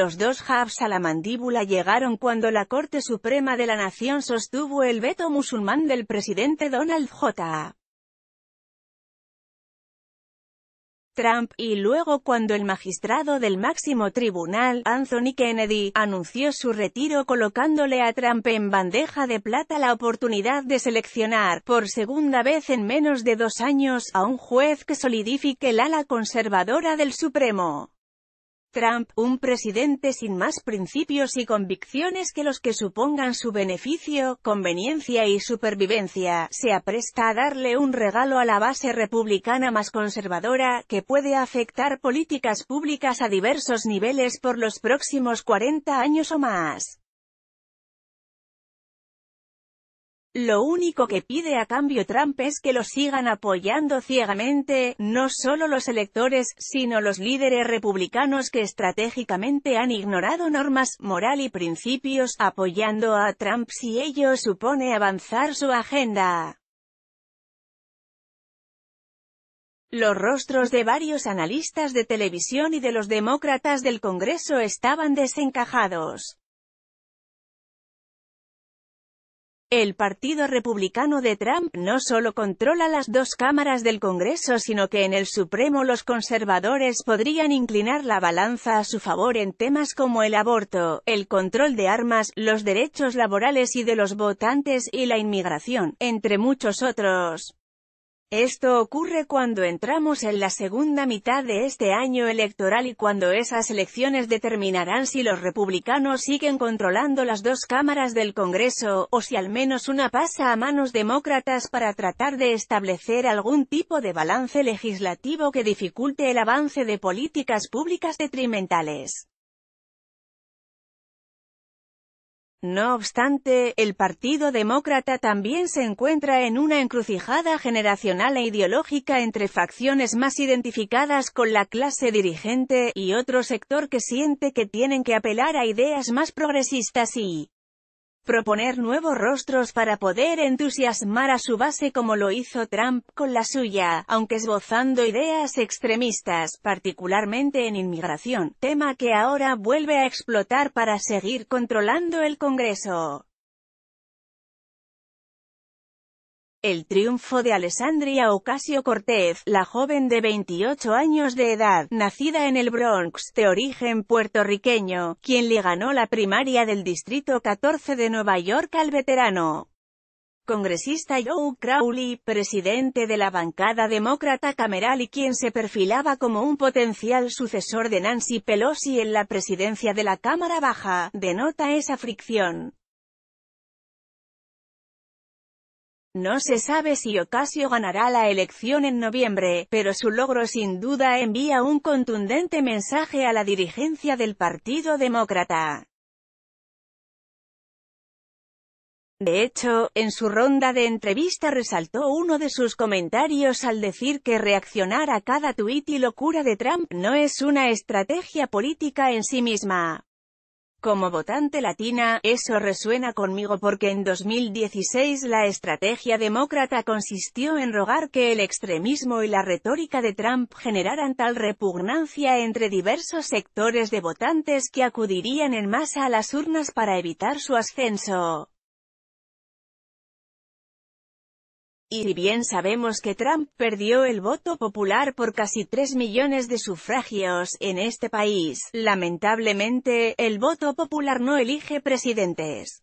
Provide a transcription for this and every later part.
Los dos jabs a la mandíbula llegaron cuando la Corte Suprema de la Nación sostuvo el veto musulmán del presidente Donald J. Trump, y luego cuando el magistrado del máximo tribunal, Anthony Kennedy, anunció su retiro colocándole a Trump en bandeja de plata la oportunidad de seleccionar, por segunda vez en menos de dos años, a un juez que solidifique el ala conservadora del Supremo. Trump, un presidente sin más principios y convicciones que los que supongan su beneficio, conveniencia y supervivencia, se apresta a darle un regalo a la base republicana más conservadora, que puede afectar políticas públicas a diversos niveles por los próximos 40 años o más. Lo único que pide a cambio Trump es que lo sigan apoyando ciegamente, no solo los electores, sino los líderes republicanos que estratégicamente han ignorado normas, moral y principios, apoyando a Trump si ello supone avanzar su agenda. Los rostros de varios analistas de televisión y de los demócratas del Congreso estaban desencajados. El Partido Republicano de Trump no solo controla las dos cámaras del Congreso sino que en el Supremo los conservadores podrían inclinar la balanza a su favor en temas como el aborto, el control de armas, los derechos laborales y de los votantes y la inmigración, entre muchos otros. Esto ocurre cuando entramos en la segunda mitad de este año electoral y cuando esas elecciones determinarán si los republicanos siguen controlando las dos cámaras del Congreso, o si al menos una pasa a manos demócratas para tratar de establecer algún tipo de balance legislativo que dificulte el avance de políticas públicas detrimentales. No obstante, el Partido Demócrata también se encuentra en una encrucijada generacional e ideológica entre facciones más identificadas con la clase dirigente, y otro sector que siente que tienen que apelar a ideas más progresistas y proponer nuevos rostros para poder entusiasmar a su base como lo hizo Trump con la suya, aunque esbozando ideas extremistas, particularmente en inmigración, tema que ahora vuelve a explotar para seguir controlando el Congreso. El triunfo de Alessandria Ocasio-Cortez, la joven de 28 años de edad, nacida en el Bronx, de origen puertorriqueño, quien le ganó la primaria del Distrito 14 de Nueva York al veterano congresista Joe Crowley, presidente de la bancada demócrata cameral y quien se perfilaba como un potencial sucesor de Nancy Pelosi en la presidencia de la Cámara Baja, denota esa fricción. No se sabe si Ocasio ganará la elección en noviembre, pero su logro sin duda envía un contundente mensaje a la dirigencia del Partido Demócrata. De hecho, en su ronda de entrevista resaltó uno de sus comentarios al decir que reaccionar a cada tuit y locura de Trump no es una estrategia política en sí misma. Como votante latina, eso resuena conmigo porque en 2016 la estrategia demócrata consistió en rogar que el extremismo y la retórica de Trump generaran tal repugnancia entre diversos sectores de votantes que acudirían en masa a las urnas para evitar su ascenso. Y si bien sabemos que Trump perdió el voto popular por casi 3 millones de sufragios en este país, lamentablemente, el voto popular no elige presidentes.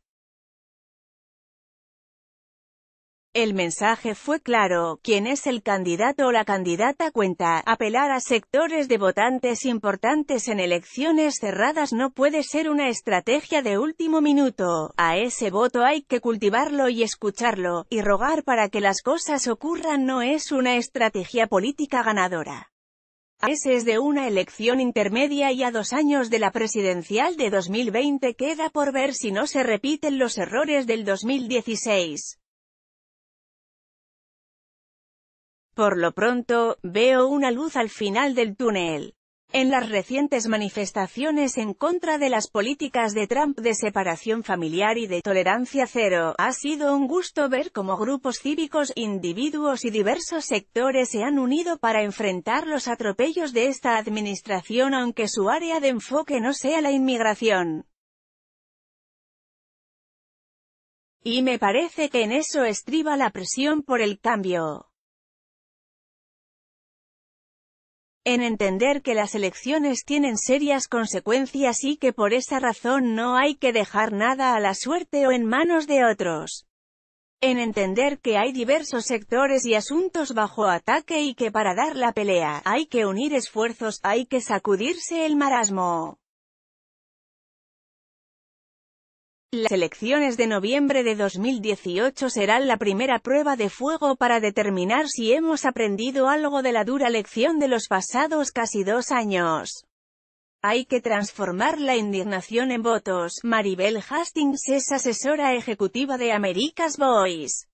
El mensaje fue claro, quien es el candidato o la candidata cuenta, apelar a sectores de votantes importantes en elecciones cerradas no puede ser una estrategia de último minuto, a ese voto hay que cultivarlo y escucharlo, y rogar para que las cosas ocurran no es una estrategia política ganadora. A meses de una elección intermedia y a dos años de la presidencial de 2020 queda por ver si no se repiten los errores del 2016. Por lo pronto, veo una luz al final del túnel. En las recientes manifestaciones en contra de las políticas de Trump de separación familiar y de tolerancia cero, ha sido un gusto ver cómo grupos cívicos, individuos y diversos sectores se han unido para enfrentar los atropellos de esta administración aunque su área de enfoque no sea la inmigración. Y me parece que en eso estriba la presión por el cambio. En entender que las elecciones tienen serias consecuencias y que por esa razón no hay que dejar nada a la suerte o en manos de otros. En entender que hay diversos sectores y asuntos bajo ataque y que para dar la pelea, hay que unir esfuerzos, hay que sacudirse el marasmo. Las elecciones de noviembre de 2018 serán la primera prueba de fuego para determinar si hemos aprendido algo de la dura lección de los pasados casi dos años. Hay que transformar la indignación en votos. Maribel Hastings es asesora ejecutiva de America's Voice.